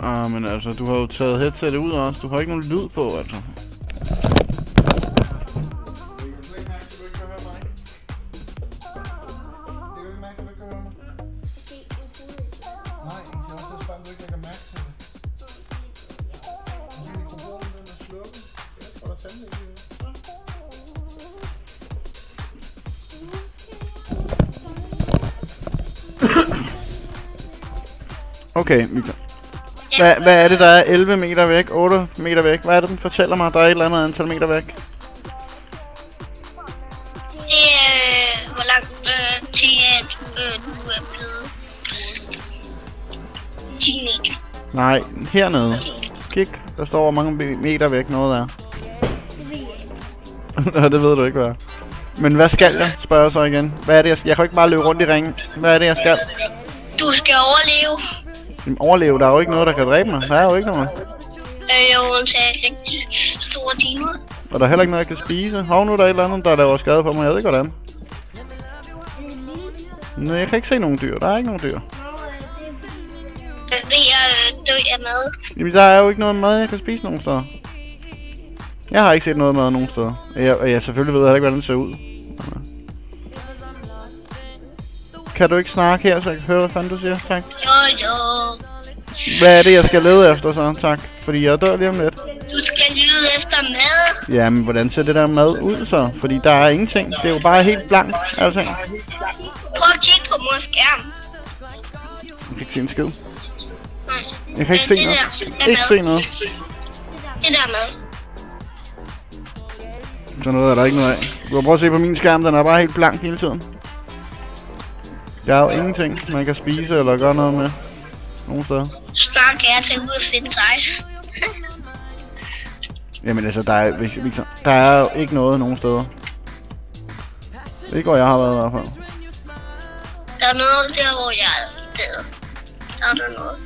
Ah, men altså, du har jo taget headsetet ud også. Du har ikke nogen lyd på, altså. Okay, Mika. Hvad, hvad er det, der er 11 meter væk, 8 meter væk? Hvad er det, den fortæller mig? Der er et eller andet antal meter væk. Det er, øh, hvor langt øh, til, at øh, du er blevet 10 meter. Nej, hernede. Kig, der står hvor mange me- meter væk noget er. Nå, det ved du ikke, hvad er. Men hvad skal jeg, spørger jeg så igen. Hvad er det, jeg, jeg kan ikke bare løbe rundt i ringen. Hvad er det, jeg skal? Du skal overleve. Jamen, overleve, der er jo ikke noget, der kan dræbe mig. Der er jo ikke noget. Øh, jo, undtagen rigtig store dinoer. Og der er heller ikke noget, jeg kan spise. Hov, nu er der et eller andet, der laver skade på mig. Jeg ved ikke, hvordan. Nej, jeg kan ikke se nogen dyr. Der er ikke nogen dyr. Jeg er ved at øh, dø af mad. Jamen, der er jo ikke noget mad, jeg kan spise nogen steder. Jeg har ikke set noget mad nogen steder. Jeg, jeg selvfølgelig ved jeg heller ikke, hvordan det ser ud. Kan du ikke snakke her, så jeg kan høre, hvad fanden du siger? Tak. Jo, jo. Hvad er det, jeg skal lede efter så? Tak. Fordi jeg dør lige om lidt. Du skal lede efter mad. Jamen, hvordan ser det der mad ud så? Fordi der er ingenting. Det er jo bare helt blankt, alting. Prøv at kigge på mors skærm. Jeg kan ikke se en skid. Nej. Jeg kan ikke se noget. Ikke se noget. Det der er mad. Så noget er der ikke noget af. Du kan prøve at se på min skærm, den er bare helt blank hele tiden. Der er jo ingenting, man kan spise eller gøre noget med. Nogen steder. Snart kan jeg tage ud og finde dig. Jamen altså, der er, hvis, Victor, der er jo ikke noget nogen steder. Det er ikke, hvor jeg har været i hvert fald. Der er noget der, hvor jeg er der. Der er der noget.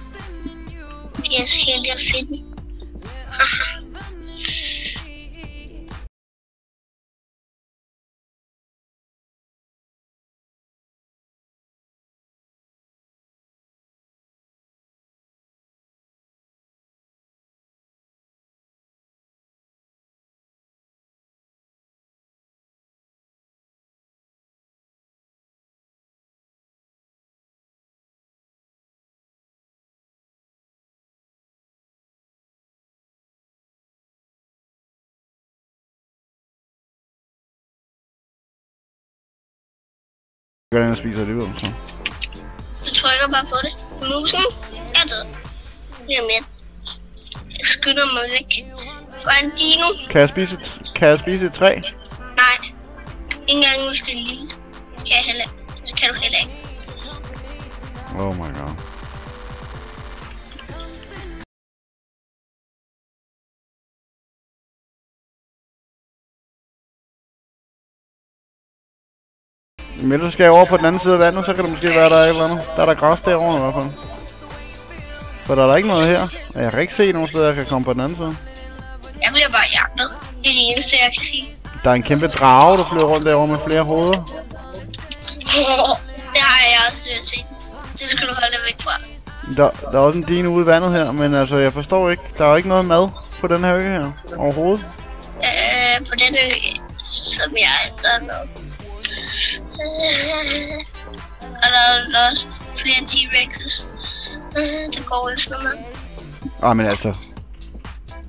Det er så heldig at finde. Hvordan jeg spiser alligevel, så. Du trykker bare på det. Musen er død. Lige om lidt. Jeg skynder mig væk fra en dino. Kan jeg spise et, kan jeg spise et træ? Nej. Ikke engang hvis det er lille. Kan jeg heller kan du heller ikke. Oh my god. Men ellers skal jeg over på den anden side af vandet, så kan det måske være, der er et eller andet. Der er der græs derovre i hvert fald. For der er der ikke noget her. Og jeg kan ikke se nogen steder, jeg kan komme på den anden side. Jeg bliver bare jagtet. Det er det eneste, jeg kan sige. Der er en kæmpe drage, der flyver rundt derovre med flere hoveder. det har jeg også set. Det skal du holde væk fra. Der, der er også en dine ude i vandet her, men altså, jeg forstår ikke. Der er ikke noget mad på den her ø her. Overhovedet. Øh, på den ø, som jeg er. Øh, og der er der er også flere T-Rexes. Øh, det går efter mig. Ah, men altså.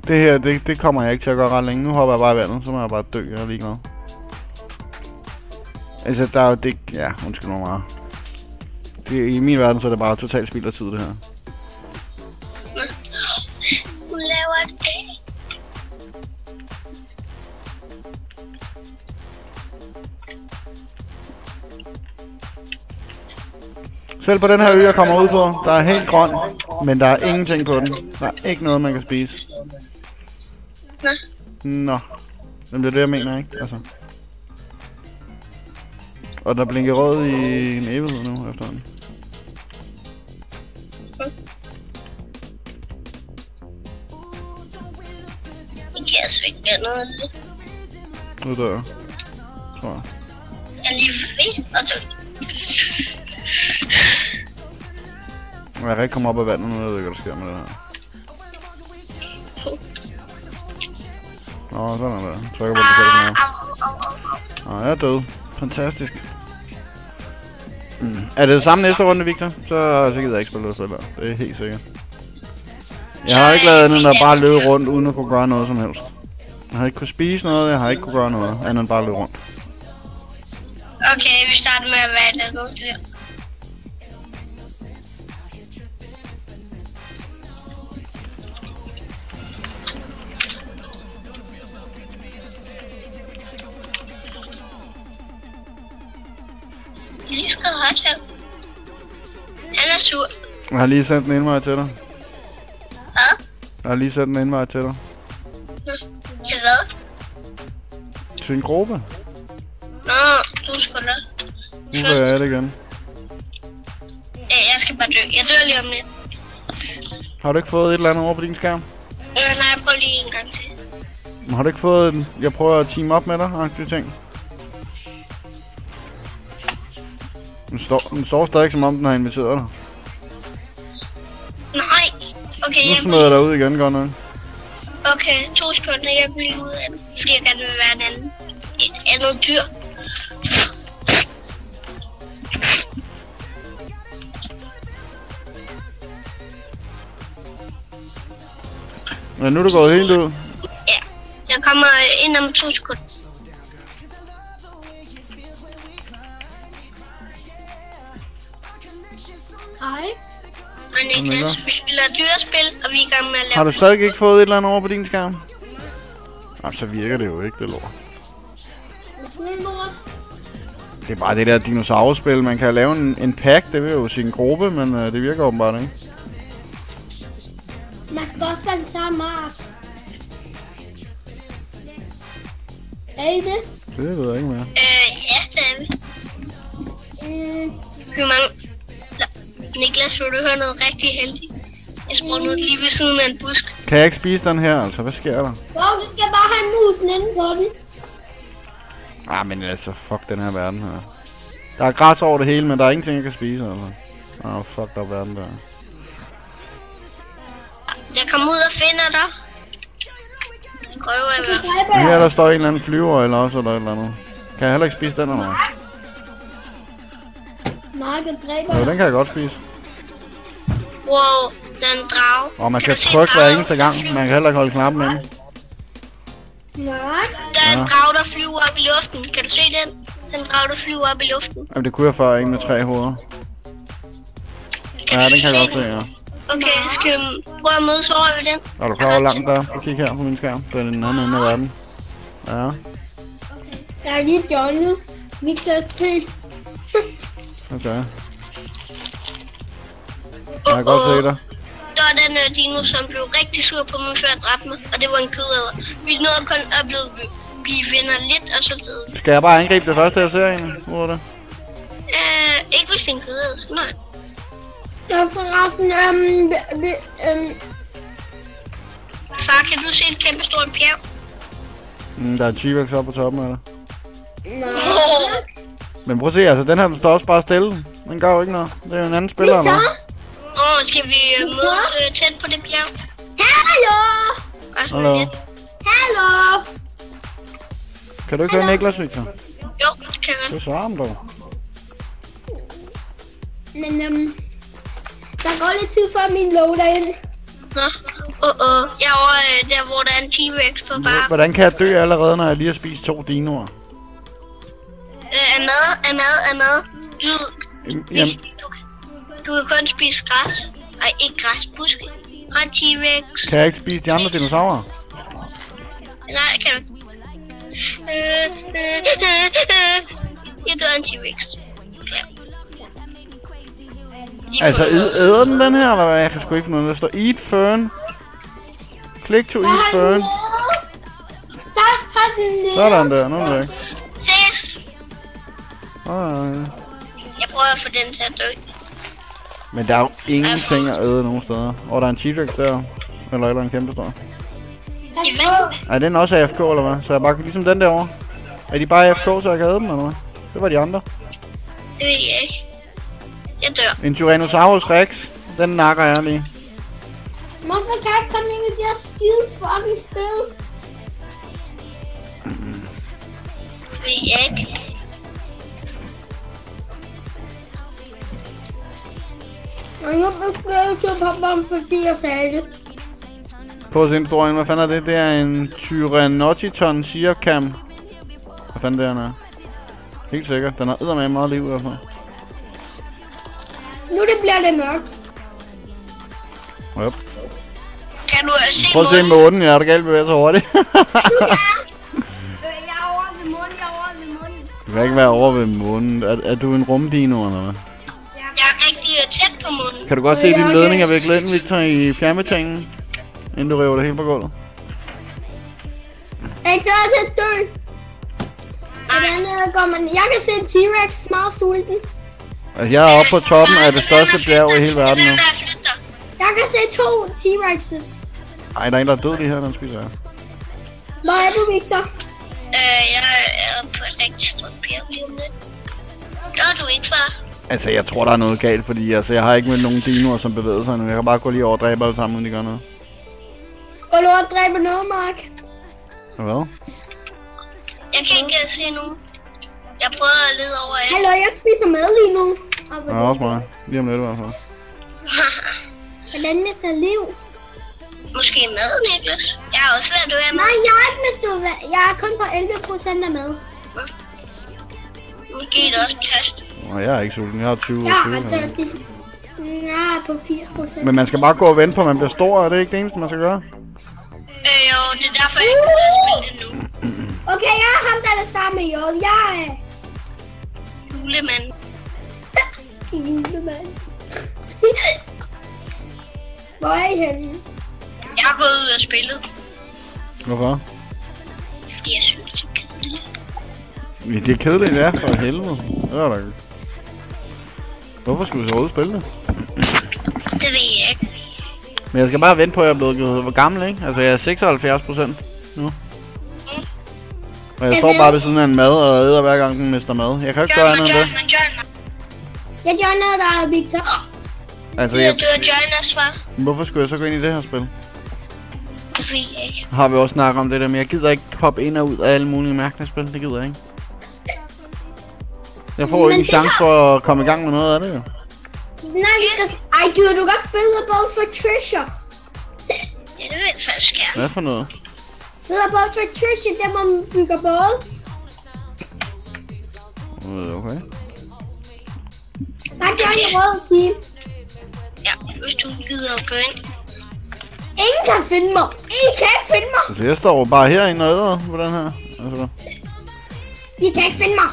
Det her, det, det kommer jeg ikke til at gøre ret længe. Nu hopper jeg bare i vandet, så må jeg bare dø. Jeg er ligeglad. Altså, der er jo det... Ja, undskyld mig meget. Det, I min verden, så er det bare totalt spild af tid, det her. Hun laver et Selv på den her ø, jeg kommer ud på, der er helt grøn, men der er ingenting på den. Der er ikke noget, man kan spise. Nå, Nå. Jamen, det er det, jeg mener, ikke? Altså. Og der blinker rød i en evighed nu, efterhånden. kan jeg svinge noget lidt. Nu dør jeg. Tror jeg. Jeg er lige ved at dø. Jeg kan ikke komme op af vandet nu, jeg ved ikke, hvad der sker med det her. Nå, sådan der. Trykker på det selv Nå, jeg er død. Fantastisk. Mm. Er det det samme næste runde, Victor? Så, så gider jeg ikke spille noget der. Det er helt sikkert. Jeg har ikke lavet andet end at bare løbe rundt, uden at kunne gøre noget som helst. Jeg har ikke kunne spise noget, jeg har ikke kunne gøre noget, andet end bare løbe rundt. Okay, vi starter med at være et dyr. Lige skrevet hej til ham. Han er sur. Jeg har lige sendt en indvej til dig. Hvad? Jeg har lige sendt en indvej til dig. Til hvad? Til en gruppe. Nå, du skal da. Nu får jeg det igen. Ja, jeg skal bare dø. Jeg dør lige om lidt. Har du ikke fået et eller andet over på din skærm? Øh, nej, jeg prøver lige en gang til. Har du ikke fået en... Jeg prøver at team op med dig, agtige ting. Den står, den står stadig som om, den har inviteret dig. Nej. Okay, Nu jeg smider jeg dig ud igen, godt nok. Okay, to sekunder, jeg lige ud af den. Fordi jeg gerne vil være en anden, et andet dyr. Men nu er du gået helt ud. Ja, jeg kommer ind om to sekunder. Hej. Og Niklas, vi spiller dyrespil, og vi er i gang med at lave... Har du stadig ikke fået et eller andet over på din skærm? Jamen, så virker det jo ikke, det lort. Det er bare det der dinosaurspil. Man kan lave en, en pack, det vil jo sige en gruppe, men uh, det virker åbenbart ikke. Man skal også være den samme art. Er I det? Det ved jeg ikke mere. Øh, ja, det er vi. Mm. La- Niklas, vil du høre noget rigtig heldigt? Jeg sprang ud lige ved siden af en busk. Kan jeg ikke spise den her, altså? Hvad sker der? hvor du skal bare have musen inde på den. Ah, men altså, fuck den her verden her. Der er græs over det hele, men der er ingenting, jeg kan spise, altså. Ah, fuck der verden der. Jeg kommer ud og finder dig. Prøver jeg med. Her der står en eller anden flyver eller også eller et eller andet. Kan jeg heller ikke spise den eller noget? Nej, den dræber Jo, den kan jeg godt spise. Wow, der er en drage. Og man Kan se trykke hver eneste gang. Man kan heller ikke holde knappen inde. Nej. Der er en Ja. drage, der flyver op i luften. Kan du se den? Den drage, der flyver op i luften. Jamen, det kunne jeg før, en med tre hoveder. Kan Ja, den kan jeg se godt se, ja. Okay, skal vi prøve at mødes over ved den? Er du klar, hvor langt der er? Prøv kigge her på min skærm. Det er den anden ende af verden. Ja. Der er lige John nu. Victor P. Okay. Jeg kan godt se dig. Der var den uh, dino, som blev rigtig sur på mig, før jeg dræbte mig. Og det var en kødæder. Vi nåede kun at blive, blive venner lidt, og så døde vi. Skal jeg bare angribe det første, jeg ser egentlig? Hvor er det? Uh, ikke hvis det er en kødæder, så nej. Der er forresten, øhm, vi- øhm, Far, kan du se et kæmpe stort bjerg? Mm, der er T-Rex oppe på toppen det. nej. Men prøv at se, altså den her, den står også bare stille. Den gør jo ikke noget. Det er jo en anden spiller, eller Åh, skal vi uh, mødes uh, tæt på det bjerg? Hallo! Bare Hallo. Hallo! Kan du ikke høre Niklas, Victor? Jo, det kan man. Det svarer ham dog. Men øhm, der går lidt tid før min loader ind. Nå. Åh, uh, uh. Jeg er over uh, der, hvor der er en T-Rex på bar. Hvordan kan jeg dø allerede, når jeg lige har spist to dinoer? Uh, er mad, er mad, er mad. Du, Jamen, du, du kan kun spise græs. Ej, ikke græs, buske. Og en T-Rex. kan jeg ikke spise de andre dinosaurer? Nej, det kan du ikke. Øh, øh, øh, øh. Jeg dør en T-Rex. Ja. De Altså, æder den den her, eller hvad? Jeg kan sgu ikke finde noget. Der står Eat Fern. Klik to Eat Fern. Sådan der, nu er det væk. Ses. Jeg prøver at få den til at dø. Men der er jo ingenting at æde nogen steder. Og der er en T-Rex der. Eller eller en kæmpe stor. Er den også AFK, eller hvad? Så jeg bare kan ligesom den derovre. Er de bare AFK, så jeg kan æde dem, eller hvad? Det var de andre. Det ved jeg ikke. Jeg dør. En Tyrannosaurus Rex. Den nakker jeg lige. Hvorfor kan jeg ikke komme ind i det her skide fucking spil? ved jeg ikke. Og nu jeg så på om, fordi jeg sagde det. Prøv at se en stor en. Hvad fanden er det? Det er en Tyrannochiton Siakam. Hvad fanden det er, den er? Helt sikkert. Den har eddermame meget liv i hvert fald. Nu det bliver det mørkt. Yep. Kan du øh, se Prøv at se månen? månen. Ja, er det galt bevæger sig hurtigt. Jeg er over ved munden, jeg er over ved munden. du kan ikke være over ved månen. Er, er du en rumdino eller hvad? Kan du godt se, at dine okay. ledninger vil glide ind, Victor, i fjernbetjeningen? Inden du river det hele på gulvet. Er I klar til at dø? Hvordan øh, går man? Jeg kan se en T-Rex meget sulten. Altså, jeg er oppe på toppen af det største bjerg i hele verden nu. Jeg kan se to T-Rexes. Ej, der er en, der er død lige her, den spiser jeg. Hvor er du, Victor? Øh, jeg er på et rigtig stort bjerg lige om lidt. Er du ikke, far. Altså, jeg tror, der er noget galt, fordi altså, jeg har ikke mødt nogen dinoer, som bevæger sig nu. Jeg kan bare gå lige over og dræbe alle sammen, uden de gør noget. Går du og dræber noget, Mark? Hvad? Jeg kan ikke øh, se nogen. Jeg prøver at lede over alt. Hallo, jeg spiser mad lige nu. Og Ja, også mig. Lige om lidt i hvert fald. hvordan mister liv? Måske mad, Niklas. Jeg er også ved at dø af mad. Nej, jeg er ikke mistet vand. Jeg er kun på 11 procent af mad. Måske er det også tørst. Og jeg er ikke sulten. Jeg har 20 Jeg og er 20. ret tørstig. Jeg er på 80 procent. Men man skal bare gå og vente på, at man bliver stor. Er det ikke det eneste, man skal gøre? Øh, jo, det er derfor, jeg ikke at spille det nu. Okay, jeg er ham, der er sammen med Jod. Jeg er Julemand. julemand. Hvor er I henne? Jeg er gået ud af spillet, Hvorfor? fordi jeg synes, det er kedeligt. Ja, det er kedeligt, ja, for helvede. Det er da. Hvorfor skulle vi så overhovedet spille det? Det ved jeg ikke. Men jeg skal bare vente på, at jeg er blevet hvor gammel, ikke? Altså, jeg er 76 procent nu. Og jeg står bare ved siden af en mad og æder hver gang, den mister mad. Jeg kan ikke gøre andet end det. Jeg joiner dig, Victor. Altså, jeg, du at join os, far? hvorfor skulle jeg så gå ind i det her spil? Det ved jeg ikke. Har vi også snakket om det der, men jeg gider ikke hoppe ind og ud af alle mulige mærkelige spil. Det gider jeg ikke. Jeg får jo Men ikke en chance for at komme i gang med noget af det, jo. Nej, vi skal... Ej, du, du kan godt spille The Boat for Treasure. Ja, det vil jeg faktisk gerne. Hvad for noget? The Boat for Treasure, der hvor man bygger både. Øh, Okay. Der er en rød team. Ja, hvis du gider at gå ind. Ingen kan finde mig. Ingen kan ikke finde mig. Altså, jeg står bare herinde og æder på den her. Altså, I kan ikke finde mig.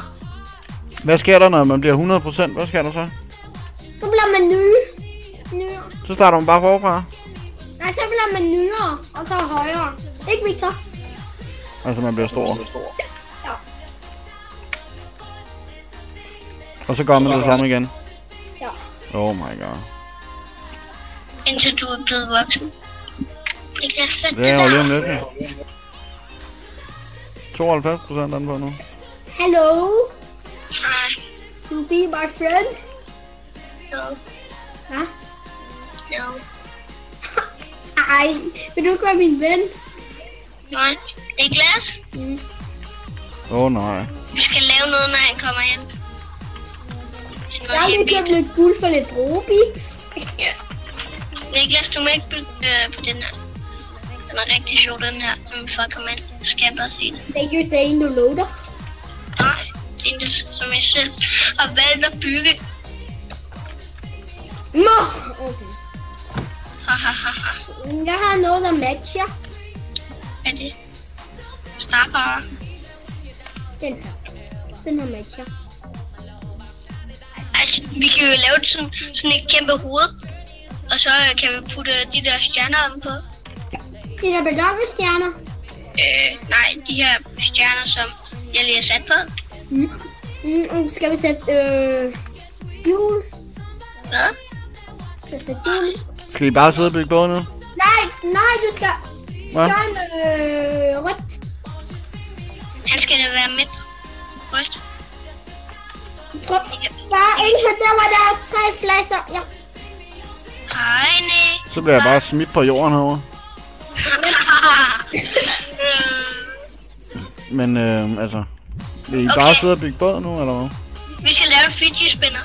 Hvad sker der, når man bliver 100%? Hvad sker der så? Så bliver man nye. Nyere. Så starter man bare forfra. Nej, så bliver man nyere, og så højere. Ikke, Victor? Altså, man bliver stor. Ja. Og så gør man det samme igen. Ja. Oh my god. Indtil du er blevet voksen. Niklas, hvad Det er jo lige om lidt, ja. 92 procent er den på nu. Hello. Nej, You be my friend. no, Hvad? no. Ej, vil du ikke være min ven? Nej. Niklas, Mm. Åh oh, nej. vi skal lave noget, når han kommer er Jeg noget lige hemmeligt. lidt guld for lidt Robix. Niklas, du må ikke bygge øh, på den her. Den er rigtig sjov, den her. Men for at komme ind, skal jeg bare se det. Seriøst, er en, du loader? Det, som jeg selv har valgt at bygge. Må! Okay. Jeg har noget, der matcher. Hvad er det? Starbar. Den her. Den her matcher. Altså, vi kan jo lave det sådan, sådan et kæmpe hoved. Og så kan vi putte de der stjerner om på. De der ballonstjerner. Øh, nej, de her stjerner, som jeg lige har sat på. Mm. Mm, skal vi sætte øh, jul? Hvad? Skal vi sætte jul? Skal I bare sidde og bygge båd nu? Nej, nej, du skal Hvad? gøre en øh, rødt. Han skal da være med. Rødt. Tror, en her, der var der er tre flasser. Ja. Hej, Nick. Så bliver jeg bare smidt på jorden herovre. Øh, Men øh, altså, Vil I Okay. bare sidde og bygge båd nu, eller hvad? Vi skal lave en fidget spinner.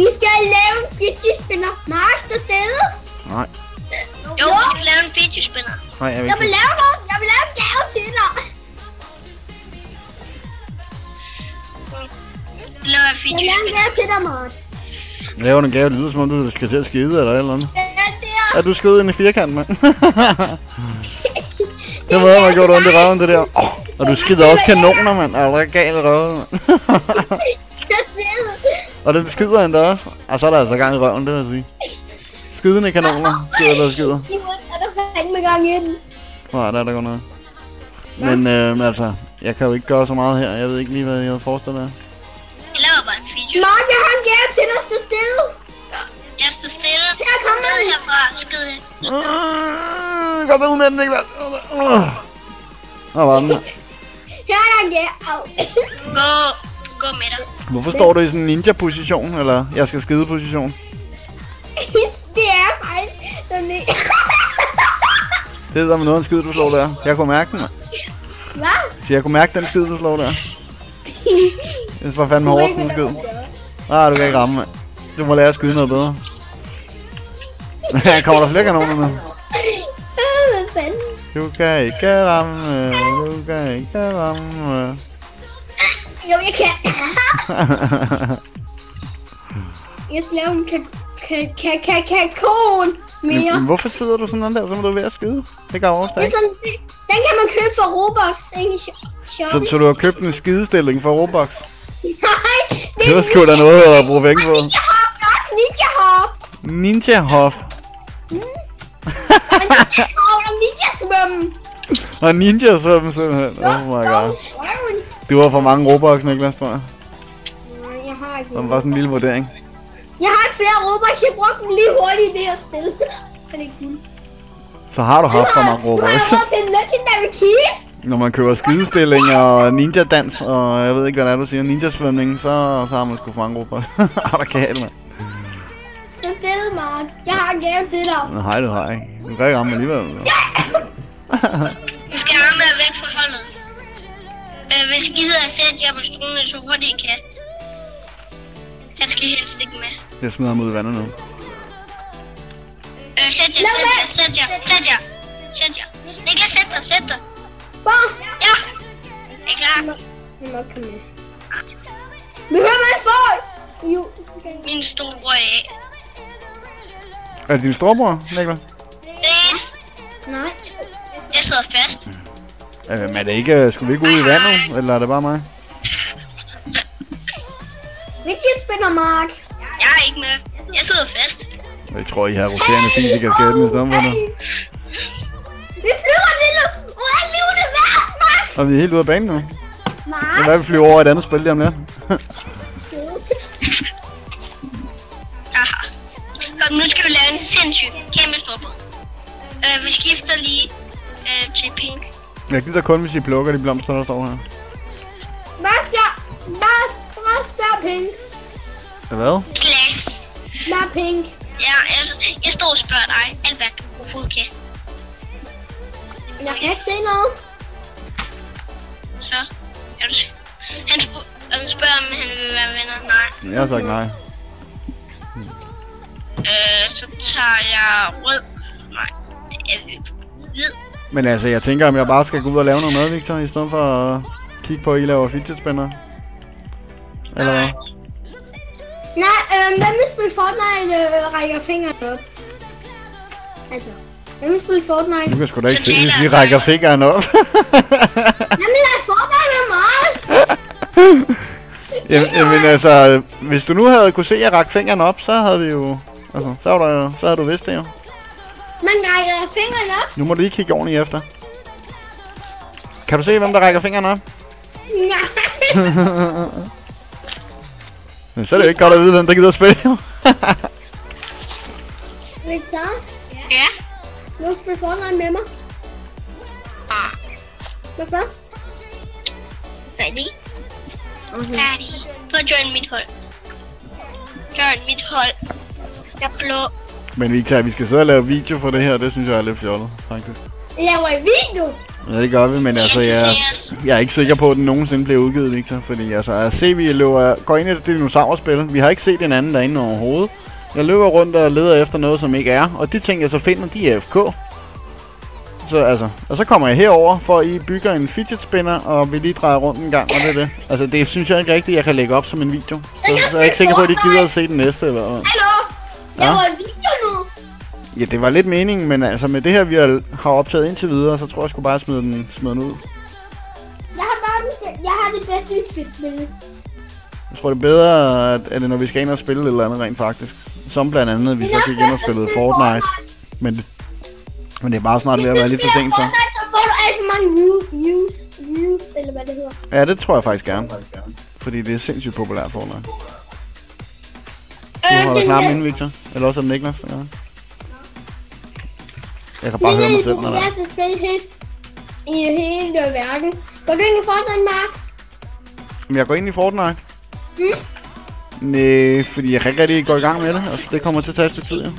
Vi skal lave en fidget spinner. Mark, stå stille. Nej, Jo, vi skal lave en fidget spinner. nej, jeg vil Jeg vil lave noget. Jeg vil lave en gave til dig. Laver en Jeg fidget vil lave en spinner. gave til dig. Jeg laver en gave, det lyder som om du skal til at skide, eller et eller andet. Det er der. Er du skød ind i firkant, mand? det må have gjort ondt i røven, det der. Oh, og du skider også kanoner, mand. Er du ikke gal i røven, og den skyder endda også. Og så er der altså gang i røven, det vil jeg sige. Skydende kanoner, sidder der og skyder. Er der fandme gang i den? Nej, der er der godt noget. Men øh, altså, jeg kan jo ikke gøre så meget her. Jeg ved ikke lige, hvad jeg havde forestillet jer. Jeg laver bare en fidget. Mark, jeg har en gave til dig. Stå stille. Jeg står stille. Her kommer den. herfra. Skyd her. Øh, Godt ud med den, ikke vel? Nå, var den her. Her er der en gave. Au. Gå. Gå med dig. Hvorfor står du i sådan en ninja-position, eller jeg skal skide-position? det er faktisk sådan en... Det er der med noget af en skid, du slår der. Jeg kunne mærke den. Hvad? Så jeg kunne mærke den skid, du slår der. Det var fandme hårdt, den skid. Nej, du kan ikke ramme, mand. Du må lære at skyde noget bedre. Kommer der flere kanoner nu? Du kan ikke ramme, du kan ikke ramme. Jo, jeg kan. Jeg skal lave en ka- ka- ka- ka- kakon mere. Men hvorfor sidder du sådan der, så må du være at skyde? Det gør også Det sådan, den kan man købe for Robux, ikke i shop- Så, shoppen. så du har købt en skidestilling for Robux? Nej, det Det var sgu da noget at bruge penge på. Ninja Hop, det Ninja Hop. Og Ninja Hop og Ninja Svømme. Og ninja svømme simpelthen. Oh my god. Du har for mange Robux, Niklas, tror jeg. Nej, jeg har ikke Det var bare sådan en lille vurdering. Jeg har ikke flere Robux, jeg brugte dem lige hurtigt i det her spil. Men ikke kun. Så har du haft for mange Du har Robux. råd til en legendary kist. Når man køber skidestilling og ninja dans, og jeg ved ikke, hvad det er, du siger, ninja svømning, så, så har man sgu for mange Robux. Galt, mand? Mark. Jeg har en gave til dig. Nej, du har ikke. Du kan ikke ramme alligevel. Du skal have med væk fra holdet. Øh, hvis I gider at sætte jer på stolene, så hurtigt I kan. Han skal helst ikke med. Jeg smider ham ud i vandet nu. Øh, sæt jer, sæt jer, sæt jer, sæt jer. Sæt jer. Niklas, sæt dig, sæt dig. Bare. Ja. Er I klar? Jeg må komme med. Vi hører, hvad jeg får. Jo. Min stol røg af. Er det din storebror, Niklas? Nej. Jeg sidder fast. Øh, men er det ikke, skulle vi ikke ud i vandet, eller er det bare mig? Vigtigt spinner, Mark. Jeg er ikke med. Jeg sidder fast. Jeg tror, I har roterende fysikerskatten i stedet for det. Vi flyver til uendelig univers, Mark. Og vi er helt ude af banen nu. Mark. Det er, vi flyver over et andet spil lige om lidt. nu skal vi lave en sindssyg, kæmpe stor båd. Øh, vi skifter lige øh, til pink. Jeg gider kun, hvis I plukker de blomster, der står her. Bare spær pink. Hvad? Glas. Spær pink. Ja, altså, jeg står og spørger dig. Alt hvad du overhovedet kan. Jeg kan ikke se noget. Så, kan du se. Han, sp- han spørger, om han vil være venner. Nej. Jeg har sagt nej. Øh, så tager jeg rød. Nej, det er hvid. Men altså, jeg tænker, om jeg bare skal gå ud og lave noget mad, Victor, i stedet for at kigge på, at I laver fidget spinner. Eller hvad? Nej, øh, hvem vil spille Fortnite øh, rækker fingrene op? Altså, hvem vil spille Fortnite? Du kan sgu da ikke se, hvis vi rækker fingeren op. Hvem vil have Fortnite med mig? jamen, jamen altså, hvis du nu havde kunne se, at jeg række fingeren op, så havde vi jo... Altså, så, var der, så havde du vidst det jo. Man rækker fingrene op. Nu må du lige kigge ordentligt efter. Kan du se, hvem der rækker fingeren op? Nej. Men så er det jo ikke godt at vide, hvem der gider at spille, jo. Victor, Ja. nu vil du spille Fortnite med mig. Ah, Hvorfor? Færdig. Færdig. Prøv at join mit hold. Join mit hold. Jeg er blå. Men Victor, vi skal sidde og lave video for det her, det synes jeg er lidt fjollet, faktisk. Laver I video? Ja, det gør vi, men altså, jeg, jeg er ikke sikker på, at den nogensinde bliver udgivet, Victor. Fordi altså, at se, vi løber, går ind i det dinosaurspil. Vi har ikke set en anden derinde overhovedet. Jeg løber rundt og leder efter noget, som ikke er. Og de ting, jeg så finder, de er FK. Så altså, og så kommer jeg herover for at I bygger en fidget spinner, og vi lige drejer rundt en gang, og det er det. Altså, det synes jeg ikke rigtigt, jeg kan lægge op som en video. Så, så er jeg ikke sikker på, at de gider at se den næste. Eller hvad. Hallo? Ja. Jeg var i video nu. Ja, det var lidt meningen, men altså med det her, vi har, optaget indtil videre, så tror jeg sgu bare, at smide den, smide den ud. Jeg har bare den, jeg har det bedste, vi skal spille. Jeg tror, det er bedre, at, at det, når vi skal ind og spille et eller andet rent faktisk. Som blandt andet, vi så gik ind og spillede Fortnite. Men det, men det er bare snart ved at være lidt for sent, så. Fortnite, så får du alt mange view- views, views, eller hvad det hedder. Ja, det tror jeg faktisk gerne. Fordi det er sindssygt populært Fortnite. Du Øh, holder den klar med Victor. Eller også er Niklas, der gør det. Jeg kan bare høre mig selv, når der er. Det er spil helt i hele verden. Går du ikke i Fortnite, Mark? Om jeg går ind i Fortnite? Mm. Nej, fordi jeg kan ikke rigtig gå i gang med det. Altså, det kommer til at tage et stykke tid, ja.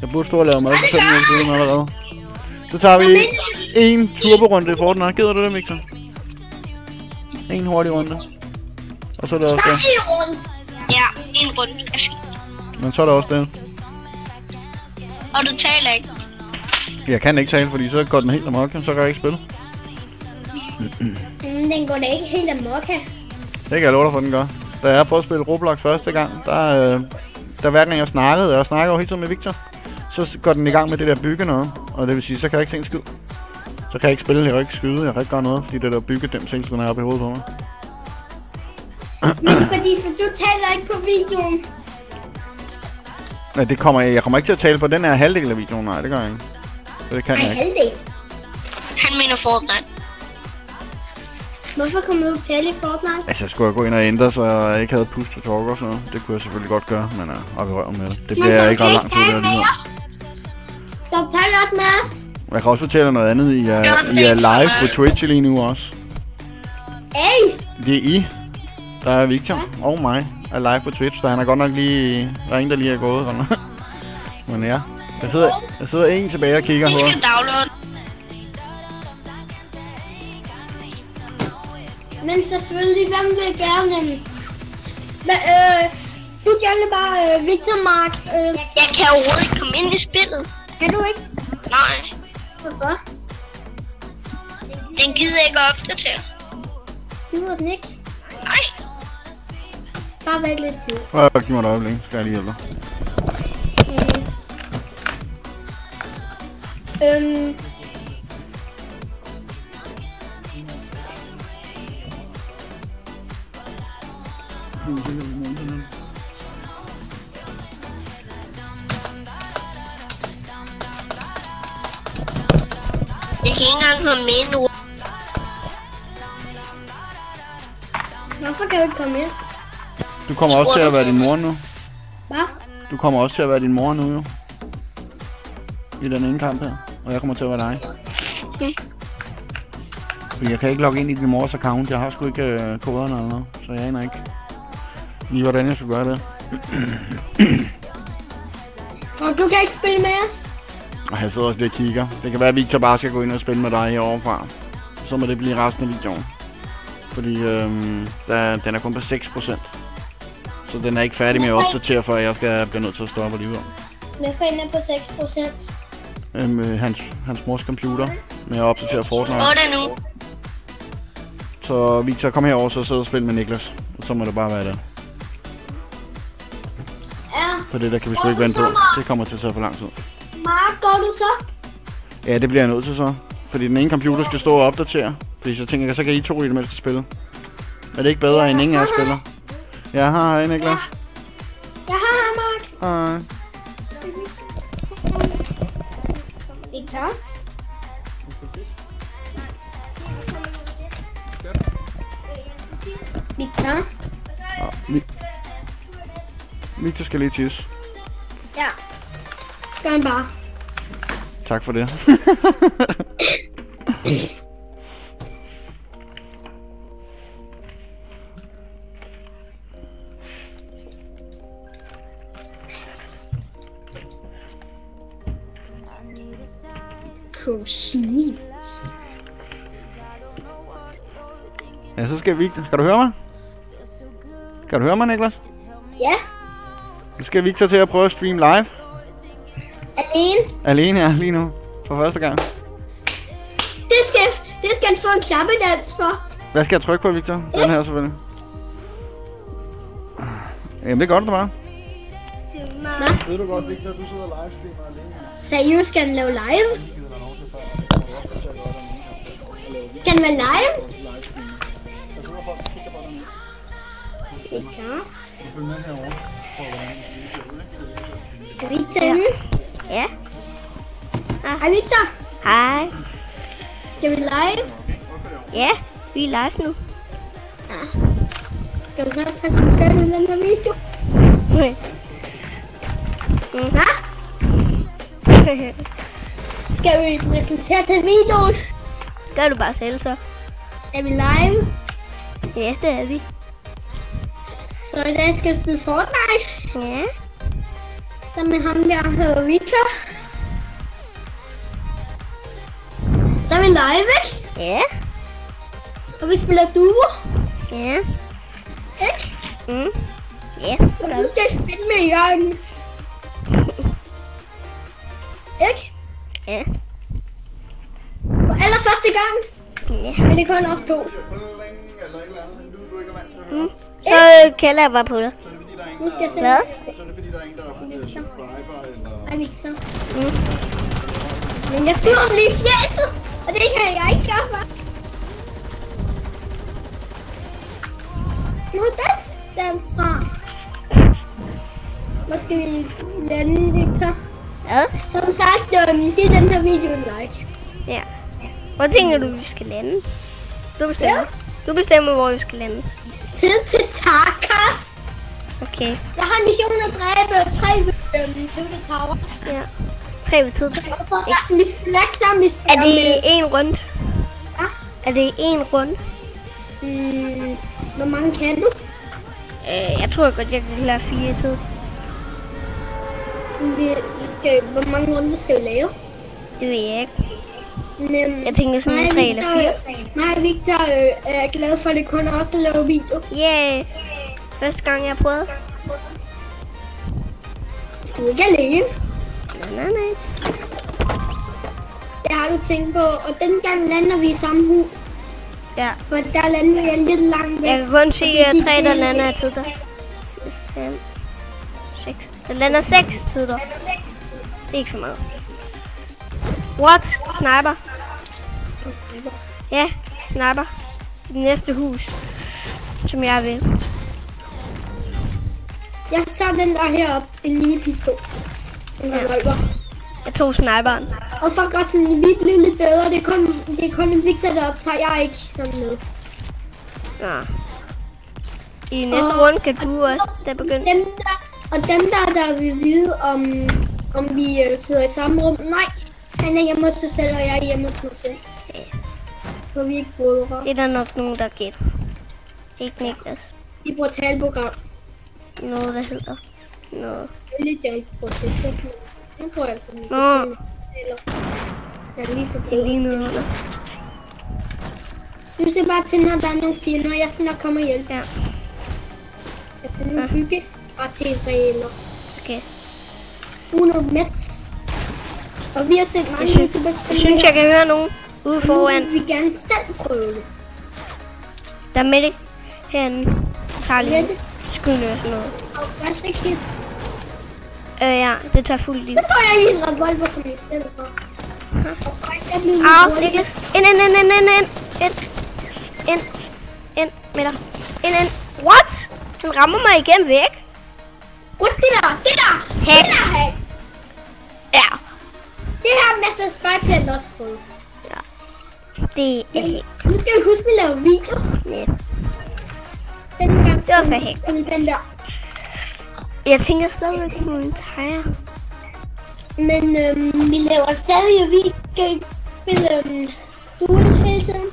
Jeg burde stå og lave mad for 5 minutter siden allerede. Så tager vi en turborunde i Fortnite. Gider du det, Victor? En hurtig runde. Og så er det også Bare det. en rundt. Ja, en runde er fint. Men så er der også det. Og du taler ikke. Jeg kan ikke tale, fordi så går den helt amok, så kan jeg ikke spille. Mm, den går da ikke helt amok her. Det kan jeg love dig for, den gør. Da jeg prøvede at spille Roblox første gang, der, øh, der hver gang jeg snakkede, og jeg snakker jo hele tiden med Victor, så går den i gang med det der bygge noget. Og det vil sige, så kan jeg ikke se en skid. Så kan jeg ikke spille, jeg kan ikke skyde, jeg kan ikke gøre noget, fordi det der bygge dem ting, skulle op i hovedet på mig. Men fordi så du taler ikke på videoen. Men det kommer, jeg kommer ikke til at tale på den her halvdel af videoen, nej, det gør jeg ikke. Så det kan Ej, jeg ikke. halvdel. Han mener Fortnite. Hvorfor kommer du til i Fortnite? Altså, skulle jeg gå ind og ændre, så jeg ikke havde push to talk og sådan noget. Det kunne jeg selvfølgelig godt gøre, men uh, op i røven med det. Det bliver så ikke ret I lang tid, tale det her med lige. Stop taler også med os. Jeg kan også fortælle noget andet. I er, I er live på Twitch lige nu også. Hey, Det er I. Der er Victor og mig er live på Twitch, så han er godt nok lige... Der er en, der lige er gået. Sådan. Men ja, jeg sidder, jeg sidder en tilbage og kigger på. skal downloade. men selvfølgelig, hvem vil gerne... Hva, øh, du gerne bare øh, Victor Mark. Øh, Jeg kan overhovedet ikke komme ind i spillet. kan du ikke? Nej, Hvorfor? den gider ikke at opdatere. Gider den ikke? Nej. Bare vent lidt tid. Prøv at give mig et øjeblik, skal jeg lige hjælpe dig. Mm. Øhm, Jeg kan ikke du kommer også til at være din mor nu. Hvad? Du kommer også til at være din mor nu, jo. I den ene kamp her. Og jeg kommer til at være dig. Okay. Fordi jeg kan ikke logge ind i din mors account. Jeg har sgu ikke øh, koderne eller noget. Så jeg aner ikke lige, hvordan jeg skal gøre det. Så du kan ikke spille med os? Og jeg sidder også lidt og kigger. Det kan være, at Victor bare skal gå ind og spille med dig herovre Så må det blive resten af videoen. Fordi øhm, der, den er kun på 6%. Så den er ikke færdig med at opdatere, før jeg skal blive nødt til at stoppe alligevel. Jeg finder på 6 procent. Øhm, øh, hans, hans mors computer med at opdatere Fortnite. Hvor er det nu? Så Victor, kom herover, så sidder og spil med Niklas. Og så må det bare være det. Ja, For det der kan vi sgu ikke vente på. Det kommer til at tage for lang tid. Mark, går du så? Ja, det bliver jeg nødt til så. Fordi den ene computer skal stå og opdatere. Fordi så tænker jeg, så kan I to i det mindste spille. Er det ikke bedre, end ingen af jer spiller? Ja, hej Niklas. Jeg har her, Mark. Hej. Victor? Victor? Ja, Vi- Victor skal lige tisse. Ja. Gør han bare. Tak for det. så skal Victor. Skal du høre mig? Kan du høre mig, Niklas? Ja, Nu skal Victor til at prøve at streame live. alene. Alene her lige nu. For første gang. Det skal, det skal han få en klappedans for. Hvad skal jeg trykke på, Victor? Den her selvfølgelig. Jamen, det er godt, det bare. Hvad? Ved du godt, Victor, du sidder livestreamer alene. Seriøst, skal han lave live? Skal han være live? Victor? Er Victor inde? Ja. Hej Victor, Hej. skal vi live? Ja, vi er live nu. Skal du så præsentere den her video? Hvad? Skal vi præsentere til videoen? Gør du bare selv så. Er vi live? Ja, det er vi. Så i dag skal vi spille Fortnite. Ja. Så med ham der hedder Victor. Så er vi live, ikke? Ja. Og vi spiller duo, Ja. ikke? Mm. Ja. Og nu skal spille med gang. Ikke? Ja. For allerførste gang. Ja. Men det kun os to. Så kalder jeg bare på dig. Nu skal jeg se. Hvad? Så er det fordi, der er en, der har fået subscriber, eller... Hej Victor. Men jeg skyder ham lige i fjeset. Og det kan jeg ikke gøre for. Nu er dans, dans fra. Hvor skal vi lande, Victor? Hvad? Som sagt, øhm, det er den her video, like. Ja. Hvor tænker du, vi skal lande? Du bestemmer. Ja. Du bestemmer, hvor vi skal lande. Tid til Tarkas. Okay. Jeg har en mission at dræbe tre øhm, Tilde Towers. Ja. Tre ved resten, vi spiller ikke sammen, vi Er spiller det med... en runde? Ja. Er det en runde? Mm, hvor mange kan du? Øh, jeg tror godt, jeg kan klare fire i tid. Vi, vi skal, hvor mange runder skal vi lave? Det ved jeg ikke. Men, Jeg tænker sådan mig og tre eller Victor, fire. Mig og Victor øh, er glad for, at det kun os, der laver video. Yeah. Første gang, jeg prøvet. Du er ikke alene. Nej, nej, nej. Det har du tænkt på. Og den gang lander vi i samme hus. Ja. For der lander vi lidt langt væk. Jeg kan kun se at tre, der lander af tider. Fem. Seks. Der lander seks tider. Det er ikke så meget. What? Sniper. Ja, sniper. I det næste hus. Som jeg vil. Jeg tager den der herop. En mini-pistol. En revolver. Jeg tog sniperen. Og at sådan, vi bliver lidt bedre, det er kun, det er kun Victor, der optager. Jeg er ikke sådan noget. Nå. I næste Og- runde kan du også. Der begynder. Dem der, og dem der, der vil vide, om, om vi øh, sidder i samme rum. Nej, han er hjemme hos sig selv, og jeg er hjemme hos mig selv. Ja. For vi er ikke brødre. Det er der nok nogen, der gætter. Ikke Niklas. I bruger talprogram. Noget, der hedder. Noget. Det er lidt, jeg ikke bruger til til. Den bruger jeg altså ikke. Nå. Eller, jeg er lige for Det er lige noget under. Du ser bare til, når der er nogle fjender, og jeg skal nok komme og hjælpe. Ja, Jeg skal nu bygge artillerieler. okay. Uno Mets. Og vi har set mange Jeg synes- YouTubers Jeg synes, jeg kan høre nogen ude Nu foran. vil vi gerne selv prøve det. Der er Mette herinde. Tager lige Mette? skyld og sådan noget. Og første kit. Øh, ja, det tager fuld liv. Så får jeg i en revolver, som jeg selv har. Au. Niklas. Ind, ind, ind, ind, ind, ind. Ind, ind, ind, med dig. Ind, ind. What? Den rammer mig igennem væk. What det der? Det der! Hack. Det der hack! Ja. Det her Master Spyplant også prøvet. Det er helt. nu skal vi huske at lave video. Ja. Den gang Det vi hack. spille den der. Jeg tænker stadigvæk på min tejer. Men øhm, vi laver stadig video. Spil øhm, duel hele tiden.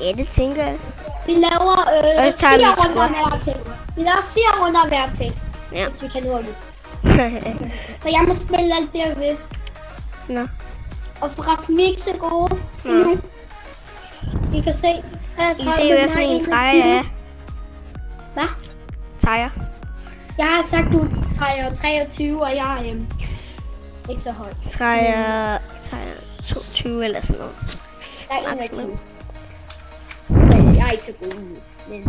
Ja, det tænker jeg. Vi laver øh, så vi fire runder squat. hver ting. Vi laver fire runder hver ting. Ja. Hvis vi kan nå det. Så jeg må spille alt det, jeg vil. Nå. Og forresten, vi er ikke så gode Nå. nu. Vi kan se I 33 kan se, hvad for en træer 21. jeg er. Hvad? Træer. Jeg har sagt, du træer 23, og jeg er øhm, ikke så høj. Træer, træer 22 eller sådan noget. Jeg er Maximum. 21. Så jeg er ikke så god nu. Men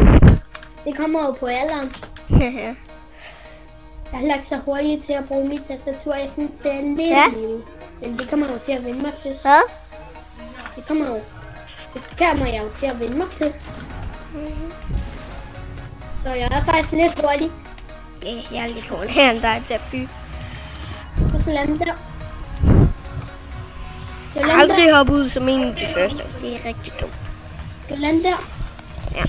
det kommer jo på alderen. Jeg er heller ikke så hurtig til at bruge mit tastatur. Jeg synes, det er lidt Ja. lille. Men det kommer jeg jo til at vende mig til. Hvad? Det kommer jo. Det kommer jeg jo til at vende mig til. Så jeg er faktisk lidt hurtig. Ja, jeg er lidt hurtigere end dig til at bygge. Jeg skal lande der. Jeg Jeg skal har aldrig hoppet ud som en af de første. Det er rigtig dumt. Jeg skal lande der. Ja.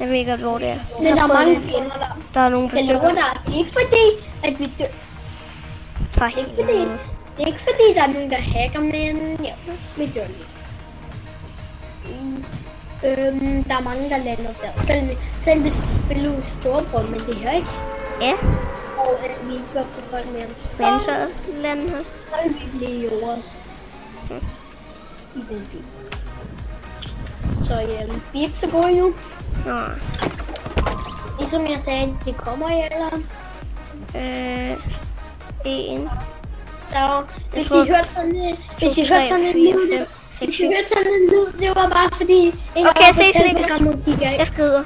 Jeg ved godt, hvor det er. Men Jeg der er mange fjender der. Der er nogle Jeg dig, det er ikke fordi, at vi dør. Fra Det er ikke fordi, det er ikke fordi, der er nogen, der hacker, men ja, vi dør lidt. Mm. Øhm, der er mange, der lander der. Selv, selv hvis vi spiller storebror, men det her ikke. Ja, Og at vi ikke går på hold med ham. Så men så også lande her. så vil vi blive jorden. I den by. Så ja, vi er ikke så gode endnu. Nå, Ligesom jeg sagde, det kommer i alderen. øh, en, Så hvis tror- I hørte sådan en, hvis I hørte sådan en lyd, det, hvis I hørte sådan en lyd, det var bare fordi en Okay, af ses, gik af. Jeg skrider.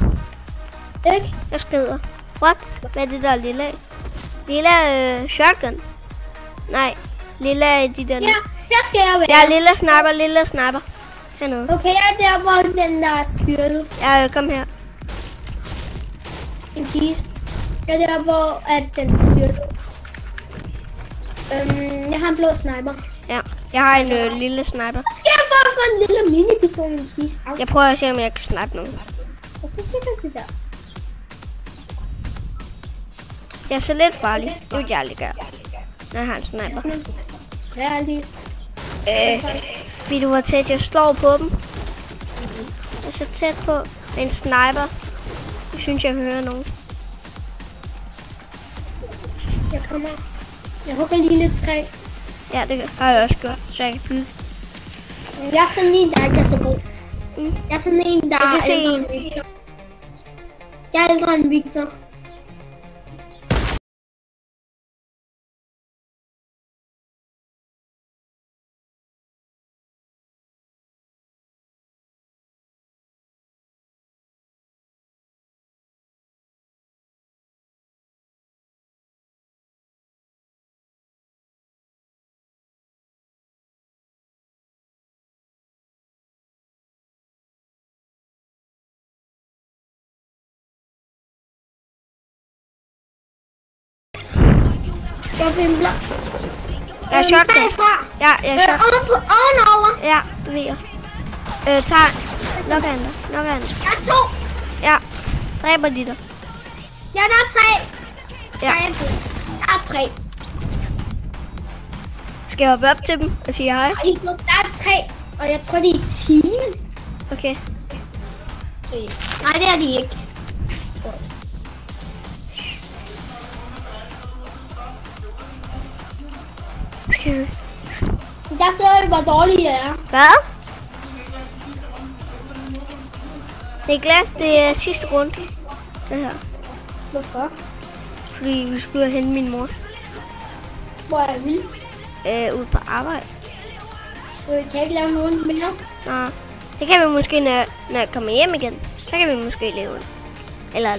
Ikke? Jeg skrider. What? Hvad er det der lille af? Lille øh, shotgun? Nej, lille af de der... Ja, der skal jeg være. Jeg er lille sniper, lille sniper. Hernede. Okay, jeg er der, hvor den der er styrtet. Ja, øh, kom her. En kiste. Jeg er der, hvor at den styrtet. Øhm, jeg har en blå sniper. Ja, jeg har en øh, lille sniper. Hvad skal jeg for at få en lille minipistol i en kiste? Au, Jeg prøver at se, om jeg kan snipe nogen. hvorfor ligger det der? Jeg er så lidt farlig. Det vil jeg aldrig gøre. Når jeg har en sniper. Jeg er lige... Øh, vil du hvor tæt jeg slår på dem? Jeg er så tæt på med en sniper. Jeg synes, jeg kan høre nogen. Jeg kommer. Jeg hugger lige lidt træ. Ja, det har jeg også gjort, så jeg kan bygge. Jeg er sådan en, der ikke er så god. Mm. Jeg er sådan en, der Jeg kan er se ældre en. end Victor. Jeg er ældre end Victor. Jeg vimler. Jeg er shotgun. Bagfra. Ja, jeg er Øh, shotgun. oven på, ovenover. Ja, det ved jeg. Øh, tag. Nok andre. Nok andre. Jeg er to. Ja. Dræber de dig. Ja, der er tre. Ja. Der er, der er tre. Skal jeg hoppe op til dem og sige hej? Ej, der er tre. Og jeg tror, det er et team. Okay. Nej, det er de ikke. Vi? Der ser I, hvor dårlige jeg er. Hvad? Det er glas, det er sidste runde. Det her. Hvorfor? Fordi vi skulle hente min mor Hvor er vi? øh, ud på arbejde. Så vi kan ikke lave noget mere. Nå, det kan vi måske, når, når jeg kommer hjem igen. Så kan vi måske leve det. Eller,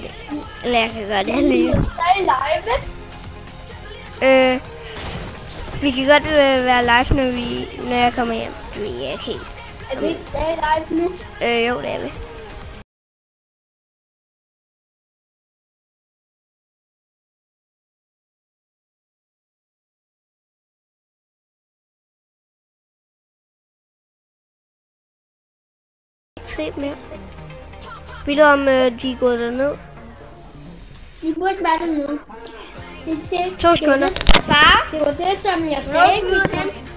eller jeg kan gøre det alene. Er live. Øh, vi kan godt øh, være live, når, vi, når jeg kommer hjem. Vi er ikke helt. Er vi ikke stadig live nu? Øh, jo, det er vi. Se mere. Ved du, om øh, de er gået derned? Vi burde være der nu. Det, det, To sekunder. Far? Det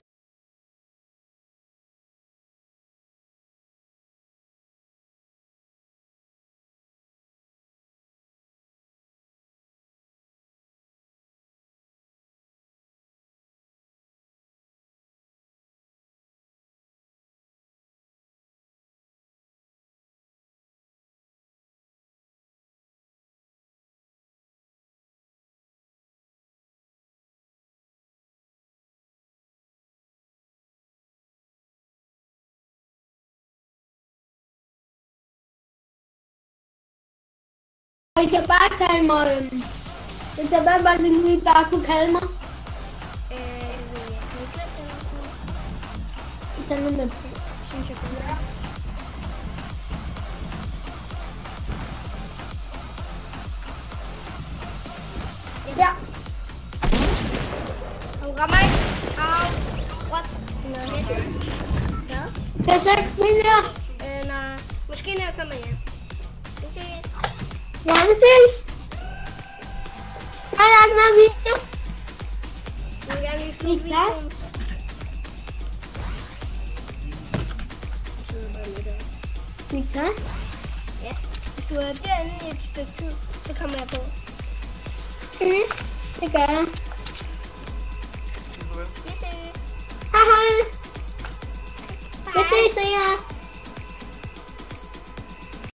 Niklas eller sådan noget, I kalder mig synes jeg kunne være. Ja. Han rammer ikke. Au. What? Nå, lidt. Ja. Jeg er seks minutter. Øh, nej. Måske når jeg kommer hjem. Vi ses. Ja. Hvis du er derinde i et stykke tid, så kommer jeg på. Mm, det gør jeg. Vi ses. Hej hej. Vi ses, Ria.